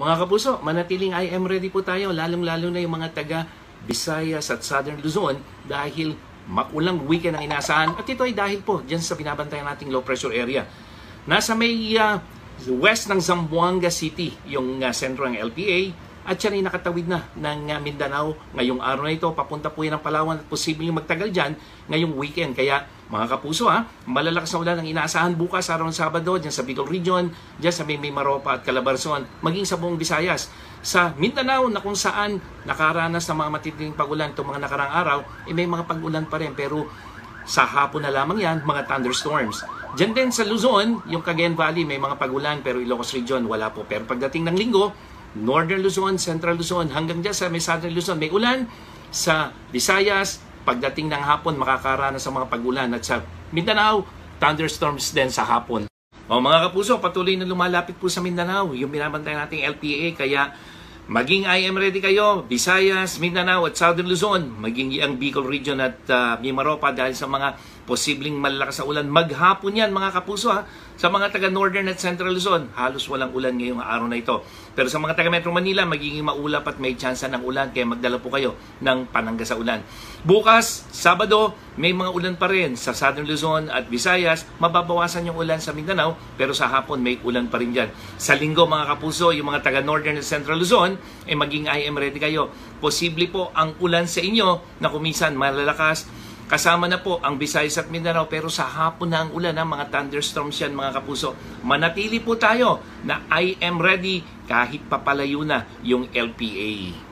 Mga kapuso, manatiling I am ready po tayo, lalong-lalo na yung mga taga Visayas at Southern Luzon dahil makulang weekend ang inaasahan. At ito ay dahil po dyan sa binabantayan nating low pressure area. Nasa may uh, west ng Zamboanga City, yung uh, sentro ng LPA, at siya ay nakatawid na ng uh, Mindanao ngayong araw na ito. Papunta po yan ng Palawan at posibleng magtagal dyan ngayong weekend. Kaya mga kapuso ha, malalakas na ulan ang inaasahan bukas araw ng Sabado dyan sa Bicol Region, dyan sa May Maropa at Calabarzon, maging sa buong Visayas. Sa Mindanao na kung saan nakaranas ng mga matitinding pagulan itong mga nakarang araw, eh may mga pagulan pa rin pero sa hapon na lamang yan, mga thunderstorms. Diyan din sa Luzon, yung Cagayan Valley, may mga pagulan pero Ilocos Region, wala po. Pero pagdating ng linggo, Northern Luzon, Central Luzon, hanggang dyan sa may Southern Luzon, may ulan. Sa Visayas, pagdating ng hapon, makakaranas sa mga pagulan. At sa Mindanao, thunderstorms din sa hapon. O mga kapuso, patuloy na lumalapit po sa Mindanao, yung binabantay nating LPA, kaya maging IM ready kayo, Visayas, Mindanao at Southern Luzon, maging ang Bicol Region at uh, Mimaropa dahil sa mga posibleng malalakas na ulan. Maghapon yan mga kapuso ha. Sa mga taga Northern at Central Luzon, halos walang ulan ngayong araw na ito. Pero sa mga taga Metro Manila, magiging maulap at may tsansa ng ulan kaya magdala po kayo ng panangga sa ulan. Bukas, Sabado, may mga ulan pa rin sa Southern Luzon at Visayas. Mababawasan yung ulan sa Mindanao pero sa hapon may ulan pa rin dyan. Sa linggo mga kapuso, yung mga taga Northern at Central Luzon, eh, maging IM ready kayo. Posible po ang ulan sa inyo na kumisan malalakas Kasama na po ang Visayas at Mindanao pero sa hapon na ang ulan ng mga thunderstorms yan mga kapuso. Manatili po tayo na I am ready kahit papalayo na yung LPA.